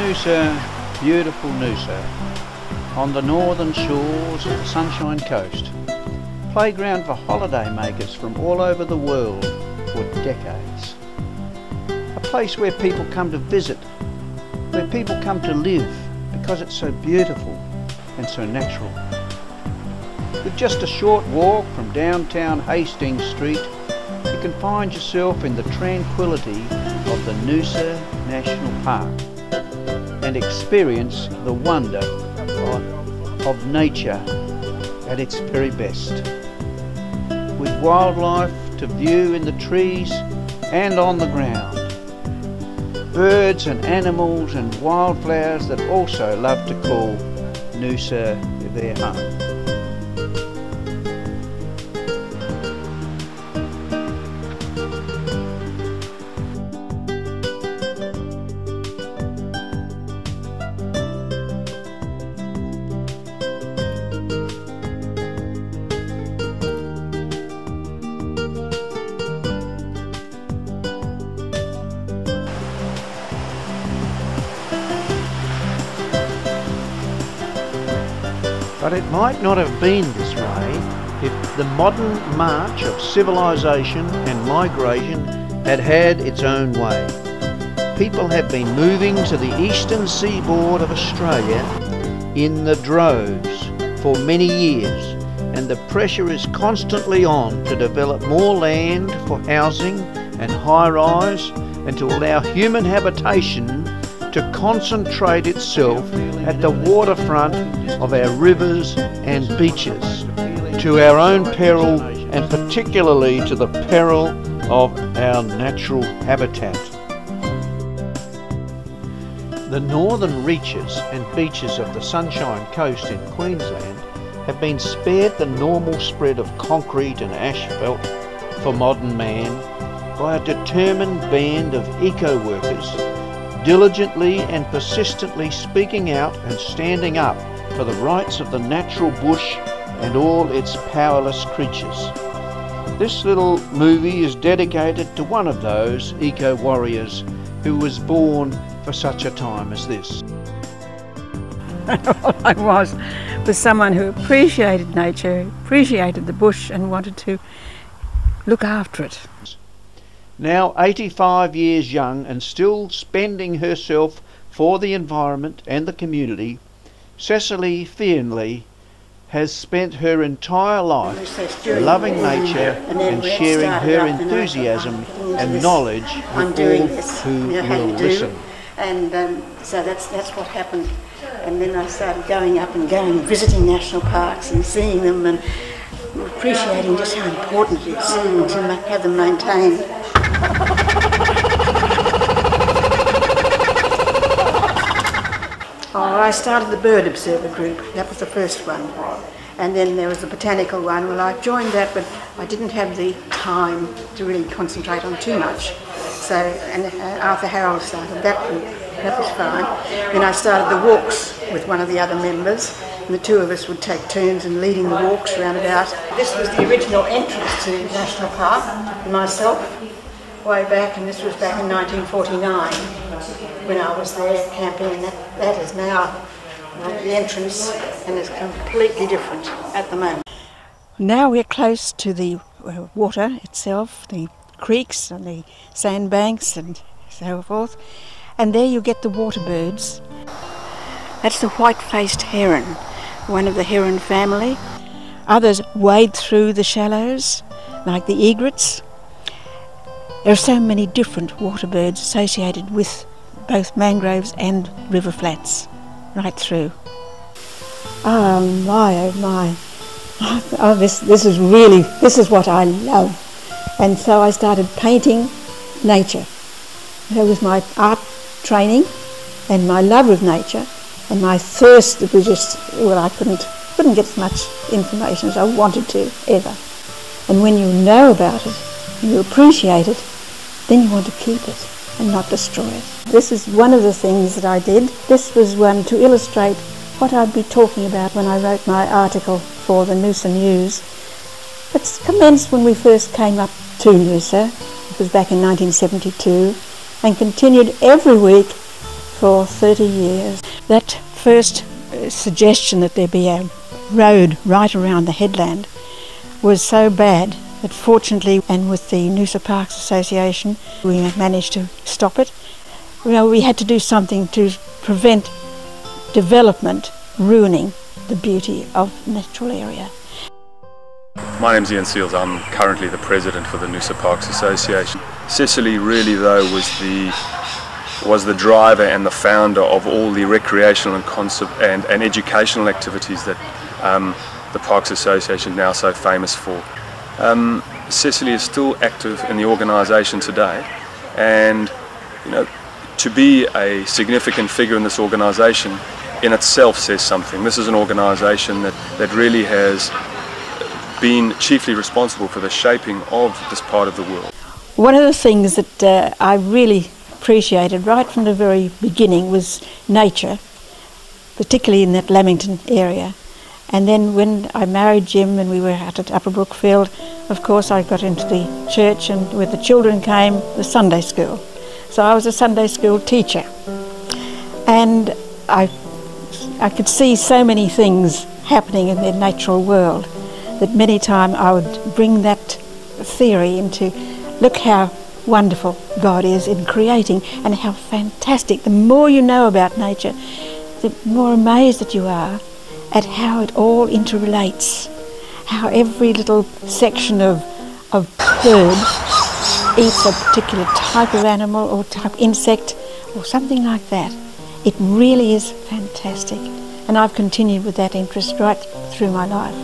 Noosa, beautiful Noosa, on the northern shores of the Sunshine Coast, playground for holidaymakers from all over the world for decades. A place where people come to visit, where people come to live because it's so beautiful and so natural. With just a short walk from downtown Hastings Street, you can find yourself in the tranquility of the Noosa National Park and experience the wonder of nature at its very best. With wildlife to view in the trees and on the ground. Birds and animals and wildflowers that also love to call Noosa their home. But it might not have been this way if the modern march of civilization and migration had had its own way. People have been moving to the eastern seaboard of Australia in the droves for many years and the pressure is constantly on to develop more land for housing and high-rise and to allow human habitation to concentrate itself at the waterfront of our rivers and beaches, to our own peril and particularly to the peril of our natural habitat. The northern reaches and beaches of the Sunshine Coast in Queensland have been spared the normal spread of concrete and asphalt for modern man by a determined band of eco-workers diligently and persistently speaking out and standing up for the rights of the natural bush and all its powerless creatures. This little movie is dedicated to one of those eco warriors who was born for such a time as this. All I was was someone who appreciated nature, appreciated the bush, and wanted to look after it. Now 85 years young and still spending herself for the environment and the community, Cecily Fearnley has spent her entire life loving nature and sharing her enthusiasm and knowledge with all who will listen. And um, so that's, that's what happened. And then I started going up and going visiting national parks and seeing them and appreciating just how important it is to have them maintained. Oh, I started the Bird Observer group. That was the first one. And then there was the botanical one. Well, I joined that, but I didn't have the time to really concentrate on too much. So, and uh, Arthur Harold started that group. That was fine. Then I started the walks with one of the other members, and the two of us would take turns in leading the walks round about. This was the original entrance to National Park, myself, way back, and this was back in 1949 when I was there camping, and that, that is now the entrance, and it's completely different at the moment. Now we're close to the uh, water itself, the creeks and the sandbanks and so forth, and there you get the water birds. That's the white-faced heron, one of the heron family. Others wade through the shallows, like the egrets. There are so many different water birds associated with both mangroves and river flats, right through. Oh my, oh my. Oh, this, this is really, this is what I love. And so I started painting nature. That was my art training and my love of nature and my thirst, it was just, well, I couldn't, couldn't get as much information as I wanted to, ever. And when you know about it, you appreciate it, then you want to keep it and not destroy it. This is one of the things that I did. This was one to illustrate what I'd be talking about when I wrote my article for the Noosa News. It commenced when we first came up to Noosa. It was back in 1972 and continued every week for 30 years. That first uh, suggestion that there be a road right around the headland was so bad that fortunately, and with the Noosa Parks Association, we managed to stop it. Well, we had to do something to prevent development ruining the beauty of natural area. My name's Ian Seels. I'm currently the president for the Noosa Parks Association. Cecily really though was the was the driver and the founder of all the recreational and concept and, and educational activities that um, the Parks Association is now so famous for. Um, Cecily is still active in the organisation today and you know to be a significant figure in this organisation in itself says something. This is an organisation that, that really has been chiefly responsible for the shaping of this part of the world. One of the things that uh, I really appreciated right from the very beginning was nature, particularly in that Lamington area. And then when I married Jim and we were out at Upper Brookfield, of course I got into the church and where the children came, the Sunday school. So I was a Sunday school teacher. And I, I could see so many things happening in the natural world that many times I would bring that theory into look how wonderful God is in creating and how fantastic. The more you know about nature, the more amazed that you are at how it all interrelates, how every little section of, of bird eats a particular type of animal or type insect or something like that. It really is fantastic. And I've continued with that interest right through my life.